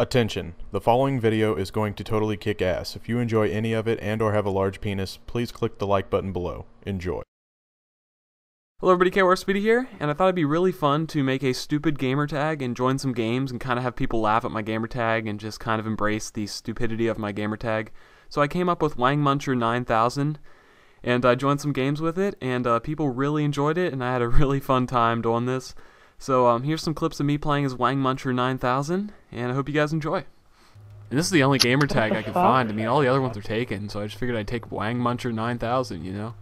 Attention, the following video is going to totally kick ass. If you enjoy any of it and or have a large penis, please click the like button below. Enjoy. Hello everybody, KYR Speedy here, and I thought it'd be really fun to make a stupid gamer tag and join some games and kind of have people laugh at my gamer tag and just kind of embrace the stupidity of my gamer tag. So I came up with Wang Muncher 9000 and I joined some games with it and uh, people really enjoyed it and I had a really fun time doing this. So um, here's some clips of me playing as Wang Muncher 9000 and I hope you guys enjoy. And this is the only gamer tag I could find. I mean, all the other ones are taken, so I just figured I'd take Wang Muncher 9000, you know?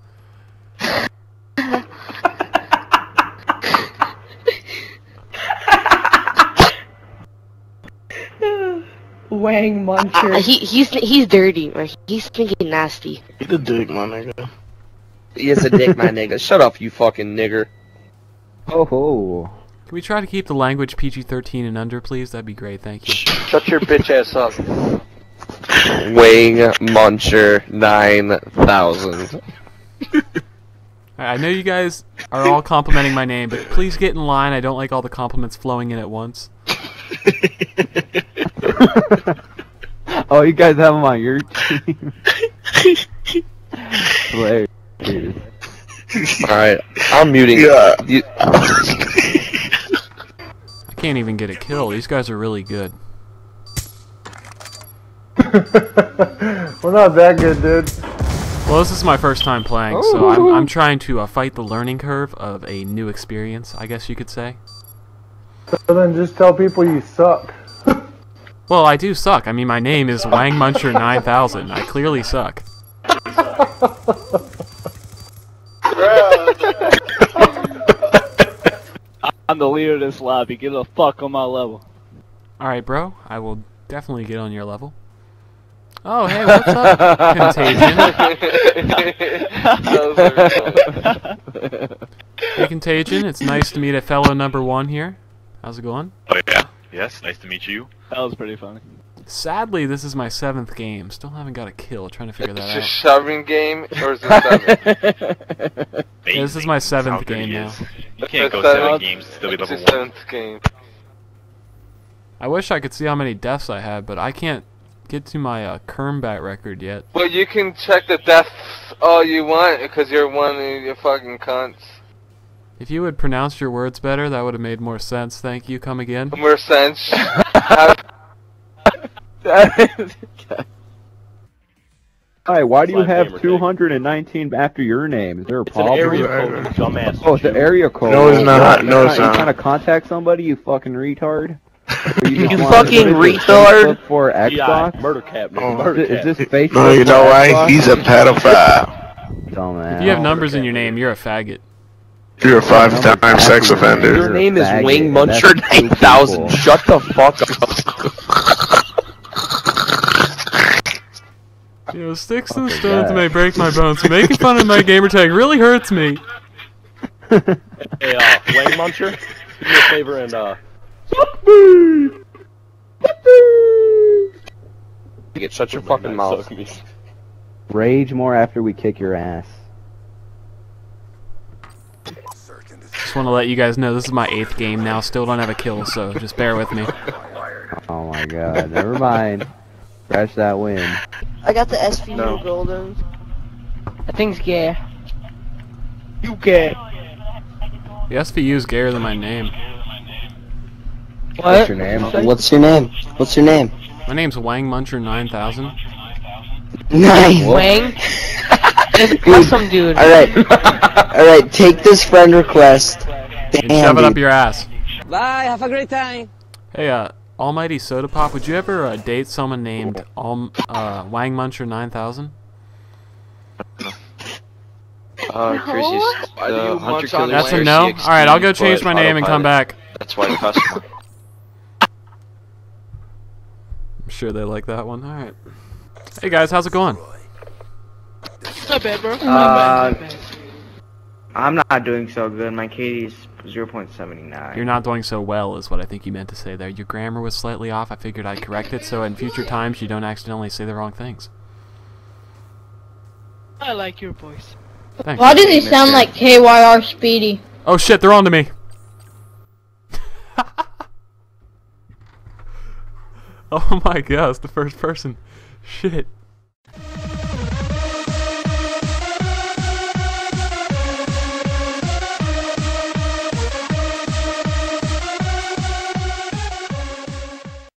Wang Muncher. Uh, he he's he's dirty. Like, he's stinking nasty. He's a dick, my nigga. He is a dick, my nigga. Shut up, you fucking nigger. Oh ho. Can we try to keep the language PG-13 and under, please? That'd be great, thank you. Shut your bitch ass up. Wang Muncher 9000. I know you guys are all complimenting my name, but please get in line. I don't like all the compliments flowing in at once. oh, you guys have him on your team. Hilarious. Alright, I'm muting. Yeah. You, I can't even get a kill. These guys are really good. We're not that good, dude. Well, this is my first time playing, so I'm, I'm trying to uh, fight the learning curve of a new experience, I guess you could say. So then just tell people you suck. Well, I do suck. I mean, my name is Wang Muncher 9000. I clearly suck. I'm the leader of this lobby. Get the fuck on my level. Alright, bro. I will definitely get on your level. Oh, hey, what's up, Contagion? Hey, Contagion. It's nice to meet a fellow number one here. How's it going? Oh yeah. Yes, nice to meet you. That was pretty funny. Sadly, this is my seventh game. Still haven't got a kill. Trying to figure It's that a out. shoving game, or is it seven? Yeah, this is my seventh game he now. Is. You can't go It's seven seven- games and still be level the one. game. I wish I could see how many deaths I had, but I can't get to my uh, Combat record yet. Well, you can check the deaths all you want, because you're one of your fucking cunts. If you would pronounce your words better, that would have made more sense. Thank you. Come again. More sense. Have- Hi, why do you have gamer tag. 219 after your name? Is there a It's an problem? area code, you dumbass. Oh, it's an area code. No, it's not. You No, try- it's You not. trying to contact somebody, you fucking retard? Or You fucking what is this, retard. Facebook For Yeah, Xbox? murder cap, nigga. Oh. murder Is, cap. is this Facebook? no, you know for why? Xbox? He's a pedophile. Dumbass. If you have numbers in your name, you're a faggot. You're a five-time sex offender. your name is Faggot, Wang and Muncher 9000. Shut the fuck up. You know, sticks and Okay, stones guys. may break my bones. Making fun of my gamertag really hurts me. Hey, uh, Wang Muncher, do me a favor and, uh, Get shut your fucking mouth. Rage more after we kick your ass. Just want to let you guys know this is my eighth game now. Still don't have a kill, so just bear with me. Oh my god, never mind. Scratch that win. I got the SVU No. golden. I think's gay. You gay. The SVU is gayer than my name. What? What's your name? What's your name? What's your name? My name's Wang Muncher 9000. Nice. Wang? awesome dude. Alright. Alright, take this friend request. And shove it up your ass. Bye, have a great time. Hey, uh, Almighty Soda Pop, would you ever uh, date someone named Alm uh, Wang Muncher 9000? Uh, Chrissy's, Why uh, Hunter munch Killer on That's a no? Alright, I'll go change my name and come back. That's why the customer. I'm sure they like that one. Alright. Hey guys, how's it going? Not bad, bro. Uh, I'm not doing so good. My KD's 0.79. You're not doing so well, is what I think you meant to say there. Your grammar was slightly off. I figured I'd correct it so in future times you don't accidentally say the wrong things. I like your voice. Thanks. Why do they sound like KYR Speedy? Oh shit, they're on to me. Oh my gosh, the first person. Shit.